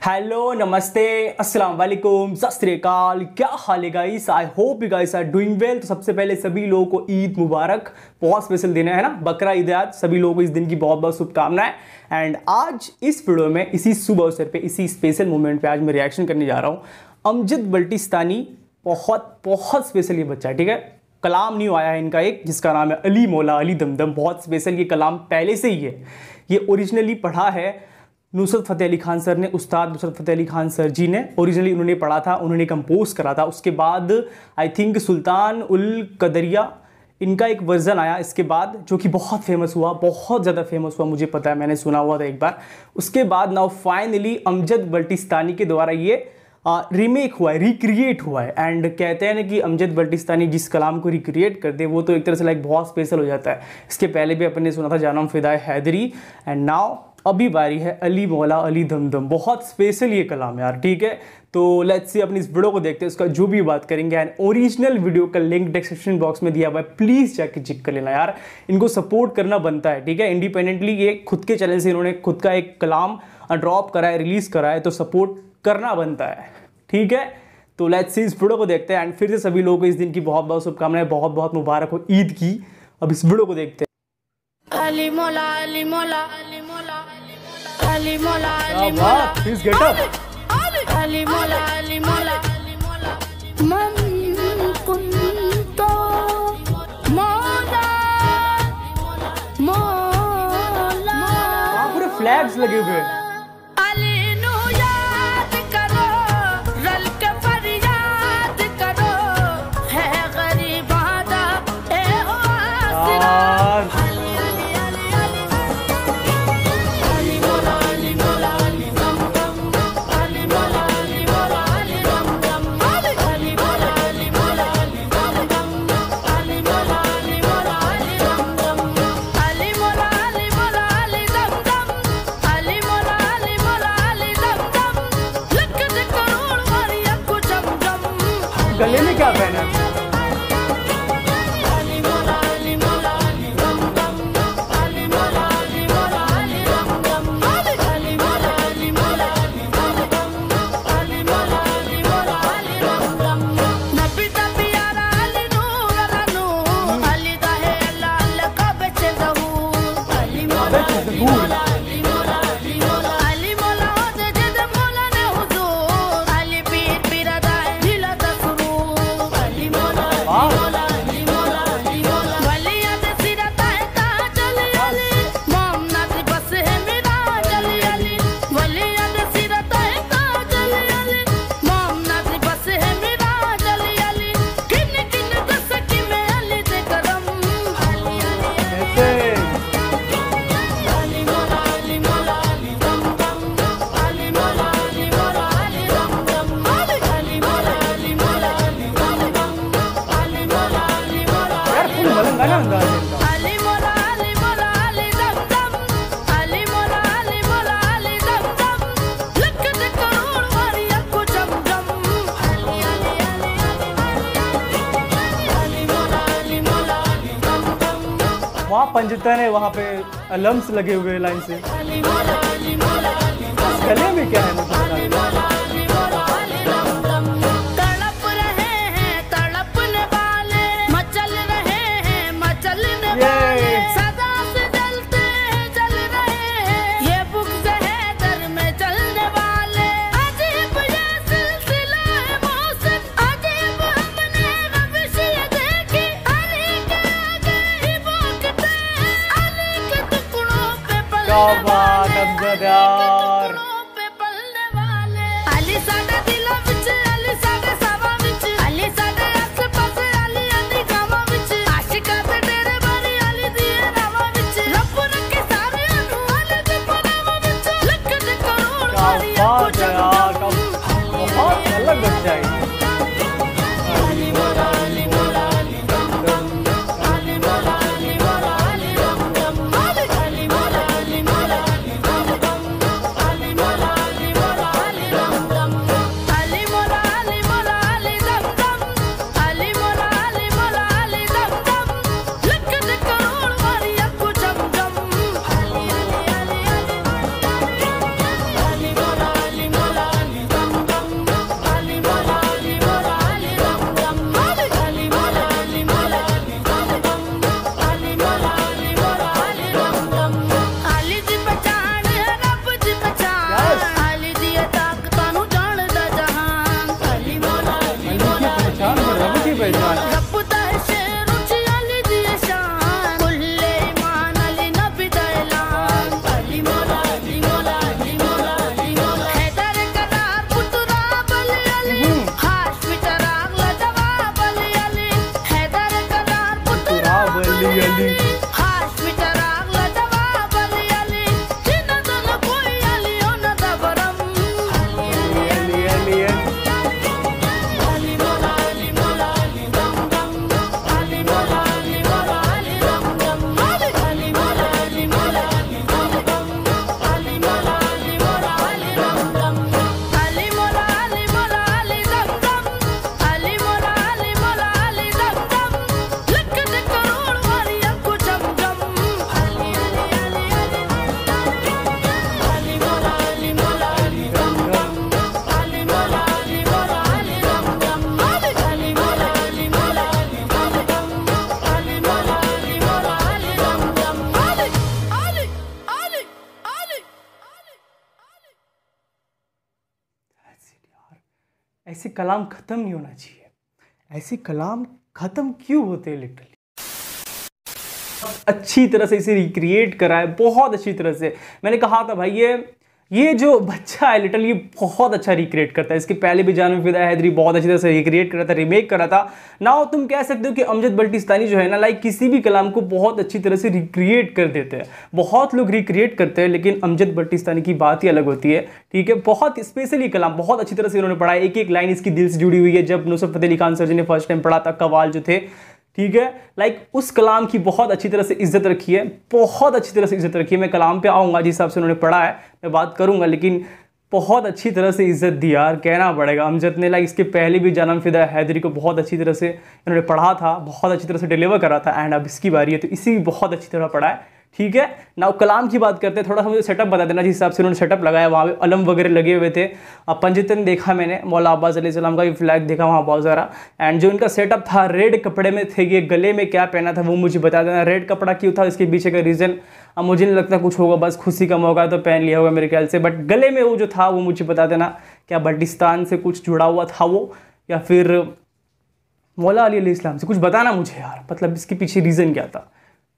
Hello नमस्ते, अस्सलाम वालेकुम, सत श्रीकाल क्या हाल है guys I hope you guys are doing well तो सबसे पहले सभी लोगों को ईद मुबारक। बहुत स्पेशल दिन है ना? बकरा ईद आज। सभी लोगों को इस दिन की बहुत बहुत शुभकामनाएँ। एंड आज इस वीडियो में, इसी शुभ अवसर पे, इसी स्पेशल मोमेंट पे आज मैं रिएक्शन करने जा रहा हूँ। अमजद बल्टिस्तानी बहुत बहुत स्पेशल ये बच्चा ठीक है? कलाम न्यू आया है इनका एक, जिसका नाम है अली मौला अली दमदम। बहुत स्पेशल ये कलाम पहले से ही है। ये ओरिजिनली पढ़ा है नुसरत फ़तेह अली खान सर ने, उस्ताद नुसरत फ़तेह अली खान सर जी ने ओरिजिनली उन्होंने पढ़ा था, उन्होंने कंपोज करा था। उसके बाद आई थिंक सुल्तान उल कदरिया, इनका एक वर्जन आया इसके बाद, जो कि बहुत फ़ेमस हुआ, बहुत ज़्यादा फ़ेमस हुआ, मुझे पता है, मैंने सुना हुआ था एक बार। उसके बाद नाउ फाइनली अमजद बल्टिस्तानी के द्वारा ये रीमेक हुआ है रिक्रिएट हुआ है। एंड कहते हैं ना कि अमजद बल्टिस्तानी जिस कलाम को रिक्रिएट कर दे, वो तो एक तरह से लाइक बहुत स्पेशल हो जाता है। इसके पहले भी अपन ने सुना था जानम फिदाय हैदरी। एंड नाउ अभी बारी है अली मौला, अली दमदम। बहुत स्पेशल ये कलाम यार, ठीक है? तो लेट्स सी अपनी इस वीडियो को देखते हैं, उसका जो भी बात करेंगे। एंड ओरिजिनल वीडियो का लिंक डिस्क्रिप्शन बॉक्स में दिया हुआ है। प्लीज़ जाके चेक कर लेना यार। इनको सपोर्ट करना बनता है, ठीक है? इंडिपेंडेंटली ये खुद के चैनल से इन्होंने खुद का एक कलाम ड्रॉप करा है रिलीज़ करा है तो सपोर्ट करना बनता है, ठीक है? तो लेट्स सी इस वीडियो को देखते हैं। एंड फिर से सभी लोगों को इस दिन की बहुत बहुत शुभकामनाएँ, बहुत बहुत मुबारक हो ईद की। अब इस वीडियो को देखते हैं। अली मौला अली मौला, अली अली मौला अली मौला। please get up. अली मौला अली मौला। मन कुंतो मौला मौला। पूरे फ्लैग्स लगे हुए हैं। गले में क्या पहना पंजतन है वहाँ पे अलम्स लगे हुए लाइन से। गले में क्या है मुझे ऐसे कलाम ख़त्म नहीं होना चाहिए ऐसे कलाम ख़त्म क्यों होते हैं लिटरली अच्छी तरह से इसे रिक्रिएट करा है, बहुत अच्छी तरह से। मैंने कहा था, भाई, ये ये जो बच्चा है लिटल ये बहुत अच्छा रिक्रिएट करता है। इसके पहले भी जान फिदा हैदरी बहुत अच्छी तरह से रिक्रिएट करा था रिमेक करा था। नाउ तुम कह सकते हो कि अमजद बल्टिस्तानी जो है ना लाइक किसी भी कलाम को बहुत अच्छी तरह से रिक्रिएट कर देते हैं। बहुत लोग रिक्रिएट करते हैं, लेकिन अमजद बल्टिस्तानी की बात ही अलग होती है। ठीक है, बहुत स्पेशली कलाम, बहुत अच्छी तरह से उन्होंने पढ़ा एक एक लाइन इसकी दिल से जुड़ी हुई है। जब नुसरत फतेह अली खान सर जी ने फ़र्स्ट टाइम पढ़ा था, कवाल जो थे ठीक है? लाइक like, उस कलाम की बहुत अच्छी तरह से इज़्ज़त रखी है। बहुत अच्छी तरह से इज़्ज़त रखी है। मैं कलाम पे आऊँगा जिस हिसाब से उन्होंने पढ़ा है मैं बात करूँगा लेकिन बहुत अच्छी तरह से इज़्ज़त दी यार कहना पड़ेगा। अमजद ने लाइक इसके पहले भी जन्म फिदा हैदरी को बहुत अच्छी तरह से इन्होंने पढ़ा था बहुत अच्छी तरह से डिलीवर करा था एंड अब इसकी बारी है तो इसी भी बहुत अच्छी तरह पढ़ा है। ठीक है? नाउ कलाम की बात करते हैं, थोड़ा सा मुझे सेटअप बता देना जिस हिसाब से उन्होंने सेटअप लगाया, वहाँ पे अलम वगैरह लगे हुए थे। अब पंजतन देखा मैंने, मौला अब्बास सलाम का भी फ्लैग देखा वहाँ बहुत सारा। एंड जो इनका सेटअप था रेड कपड़े में थे, ये गले में क्या पहना था, वो मुझे बता देना। रेड कपड़ा क्यों था, इसके पीछे का रीज़न अब मुझे नहीं लगता कुछ होगा, बस खुशी का मौका तो पहन लिया होगा मेरे ख्याल से। बट गले में वो जो था, वो मुझे बता देना, क्या बल्टिस्तान से कुछ जुड़ा हुआ था वो? या फिर मौला अली इस्लाम से कुछ बताना मुझे यार मतलब इसके पीछे रीज़न क्या था?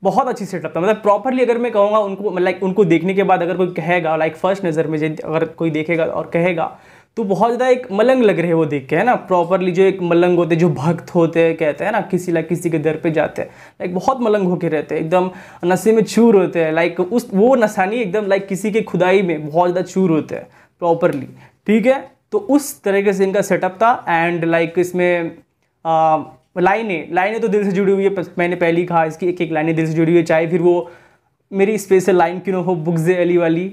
बहुत अच्छी सेटअप था मतलब प्रॉपरली अगर मैं कहूँगा उनको लाइक उनको देखने के बाद अगर कोई कहेगा लाइक फ़र्स्ट नज़र में अगर कोई देखेगा और कहेगा तो बहुत ज़्यादा एक मलंग लग रहे हैं वो देख के, है ना? प्रॉपरली जो एक मलंग होते जो भक्त होते हैं, कहते हैं ना, किसी लाइक किसी के दर पे जाते हैं। लाइक बहुत मलंग होके रहते हैं, एकदम नशे में चूर होते हैं। लाइक उस, वो नशा नहीं, एकदम लाइक किसी के खुदाई में बहुत ज़्यादा चूर होते हैं प्रॉपरली ठीक है? तो उस तरीके से इनका सेटअप था एंड लाइक इसमें लाइनें लाइनें तो दिल से जुड़ी हुई है मैंने पहले ही कहा, इसकी एक एक लाइनें दिल से जुड़ी हुई है, चाहे फिर वो मेरी स्पेशल लाइन क्यों ना हो बुग्ज अली वाली,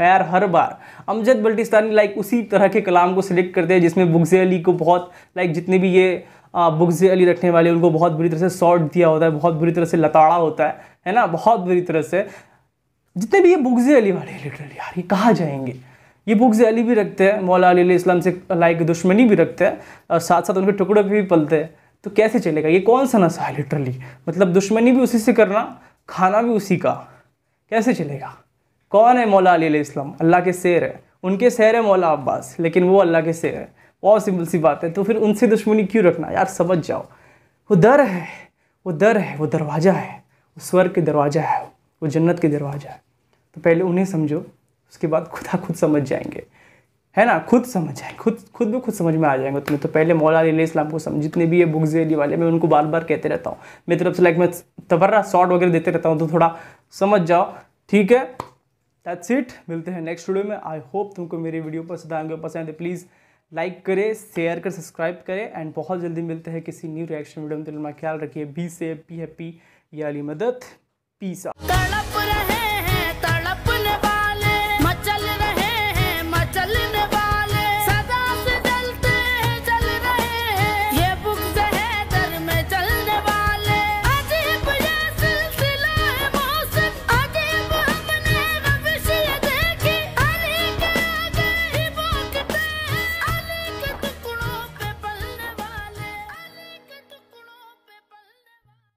यार हर बार। अमजद बल्टिस्तानी लाइक उसी तरह के कलाम को सिलेक्ट करते हैं, जिसमें बुग्ज अली को बहुत लाइक जितने भी ये बुग्ज अली रखने वाले, उनको बहुत बुरी तरह से शॉर्ट दिया होता है, बहुत बुरी तरह से लताड़ा होता है है ना? बहुत बुरी तरह से। जितने भी ये बुग्ज अली वाले लिटरली यार, ये कहाँ जाएँगे? ये बुग्ज अली भी रखते हैं, मौला अली इस्लाम से लाइक दुश्मनी भी रखते हैं, और साथ साथ उनके टुकड़े भी पलते हैं। तो कैसे चलेगा? ये कौन सा नशा है लिटरली मतलब दुश्मनी भी उसी से करना, खाना भी उसी का। कैसे चलेगा? कौन है मौला अली इस्लाम अल्लाह के शेर है। उनके शेर है मौला अब्बास, लेकिन वो अल्लाह के शेर है। बहुत सिंपल सी बात है तो फिर उनसे दुश्मनी क्यों रखना? यार, समझ जाओ। वो दर है, वो दर है, वो दरवाज़ा है। वो स्वर्ग के दरवाज़ा है, वो जन्नत के दरवाज़ा है। तो पहले उन्हें समझो, उसके बाद खुदा खुद समझ जाएँगे। है ना? खुद समझ जाए खुद खुद भी खुद समझ में आ जाएँगे तुम्हें। तो पहले मौला अली इस्लाम को समझ, जितने भी ये बुक्स अली वाले मैं उनको बार बार कहते रहता हूँ। मेरी तरफ़ से लाइक मैं तबर्रा, शॉर्ट वगैरह देते रहता हूँ तो थोड़ा समझ जाओ। ठीक है? दैट्स इट मिलते हैं नेक्स्ट वीडियो में। आई होप तुमको मेरी वीडियो पसंद आएँगे, पसंद है। प्लीज़ लाइक करें शेयर कर सब्सक्राइब करें एंड बहुत जल्दी मिलते हैं किसी न्यू रिएक्शन वीडियो में। तो ख्याल रखिए। बी से बी हैप्पी या अली मदद। पीसा